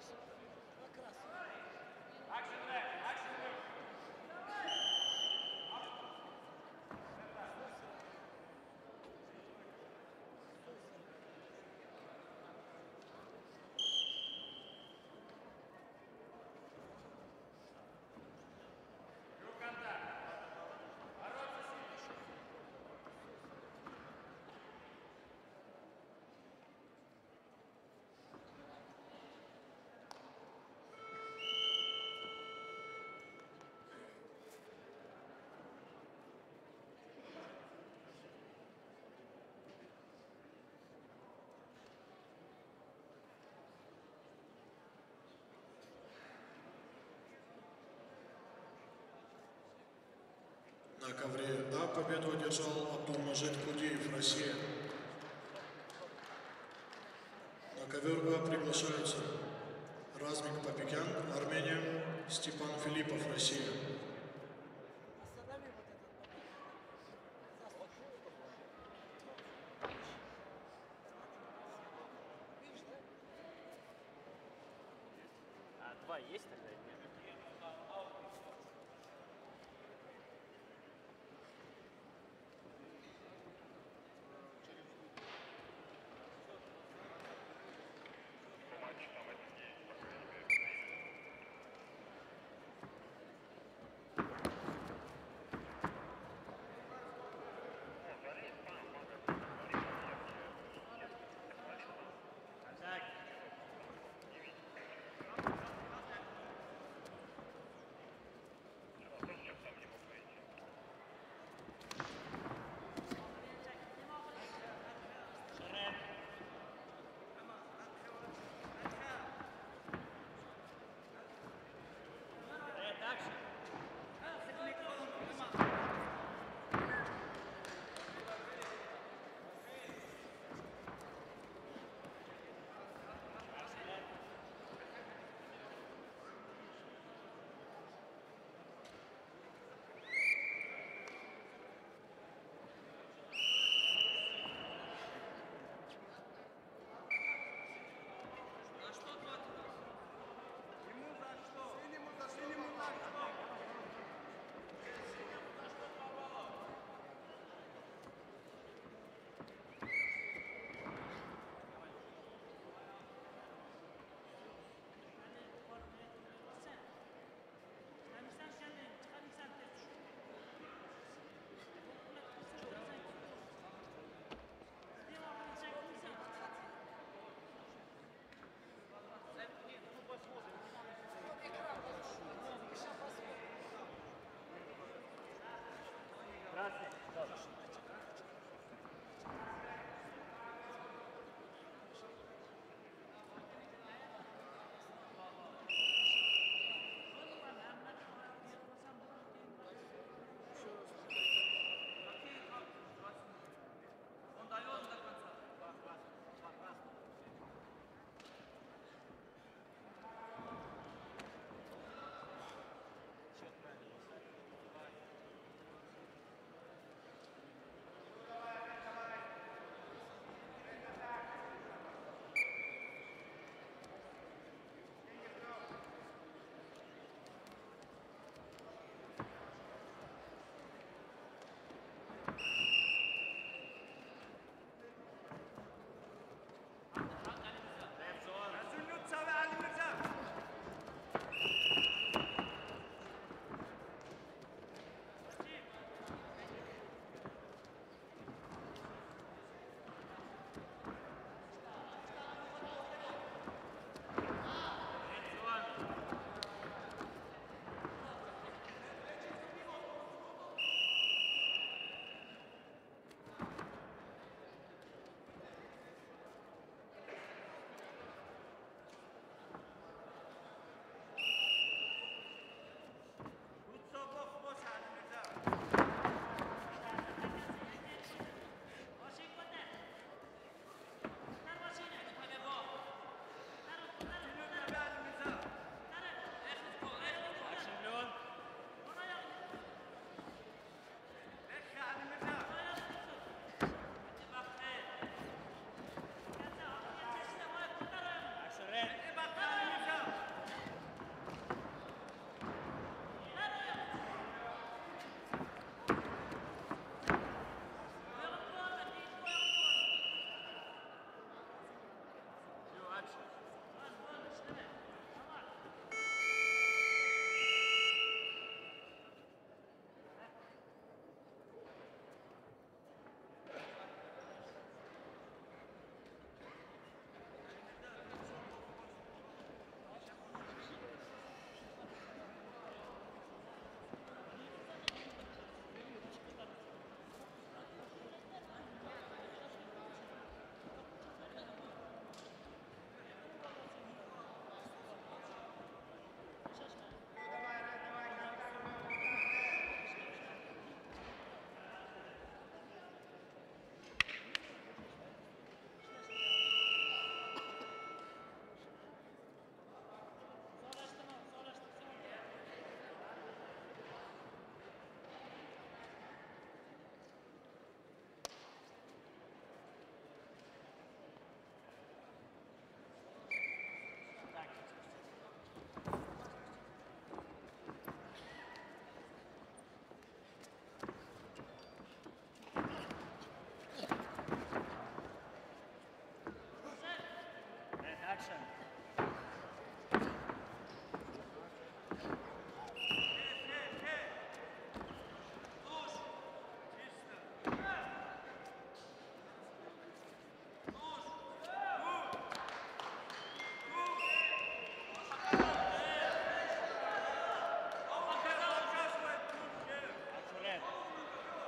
us. На ковре А победу одержал Абдулмажид Кудиев, Россия. На ковер А приглашаются Размик Папикян, Армения, Степан Филиппов, Россия. А два есть тогда? Нет. Dobrze.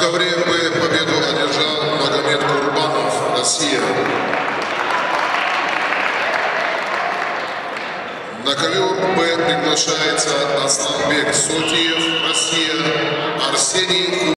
ковре победу одержал Магомед Курбанов, Россия. На ковер Б приглашается Асланбек Сотиев, Россия,